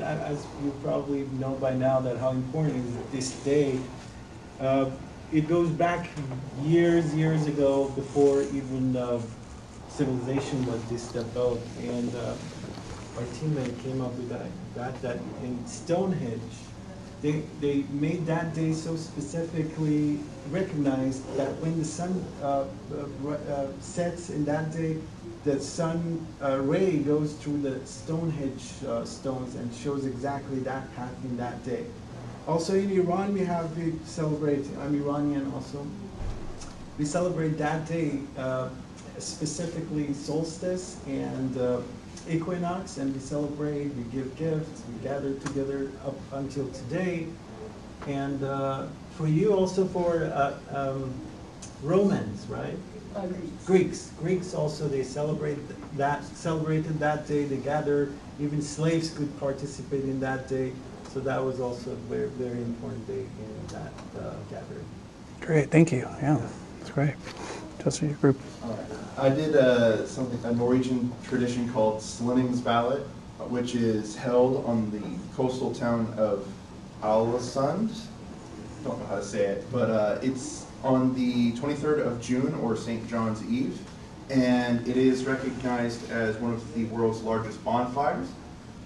As you probably know by now, that how important is this day. Uh, It goes back years, years ago, before even uh, civilization was this developed. And uh, our teammate came up with that, that, that in Stonehenge, they, they made that day so specifically recognized that when the sun uh, uh, uh, sets in that day, the sun uh, ray goes through the Stonehenge uh, stones and shows exactly that path in that day. Also in Iran, we have, we celebrate, I'm Iranian also, we celebrate that day, specifically solstice and equinox, and we celebrate, we give gifts, we gather together up until today. And uh, for you, also for uh, um, Romans, right? Uh, Greeks. Greeks, Greeks also, they celebrate that, celebrated that day, they gathered, even slaves could participate in that day. So that was also a very, very important day in that uh, gathering. Great, thank you. Yeah, that's great. Your group. I did uh, something, a Norwegian tradition called Slinningsballet, which is held on the coastal town of Alesund. Don't know how to say it, but uh, it's on the 23rd of June or St. John's Eve, and it is recognized as one of the world's largest bonfires,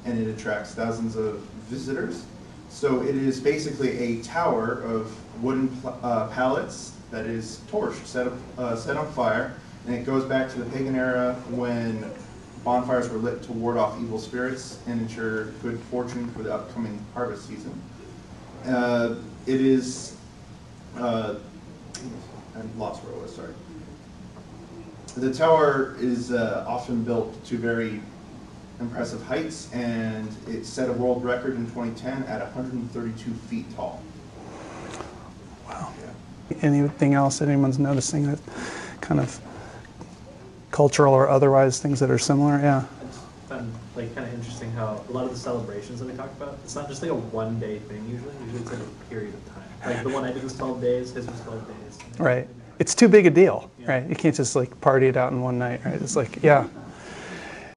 and it attracts thousands of visitors. So it is basically a tower of wooden uh, pallets that is torched, set, up, uh, set on fire, and it goes back to the pagan era when bonfires were lit to ward off evil spirits and ensure good fortune for the upcoming harvest season. Uh, it is, uh, I lost where I was, sorry. The tower is uh, often built to very impressive heights, and it set a world record in 2010 at 132 feet tall. Wow. Yeah. Anything else that anyone's noticing that kind of cultural or otherwise things that are similar? Yeah. I just found like kind of interesting how a lot of the celebrations that we talked about, it's not just like a one day thing usually. Usually it's like a period of time. Like the one I did was 12 days, his was 12 days. Right. It's too big a deal, Yeah. right? You can't just like party it out in one night, right? It's like, yeah.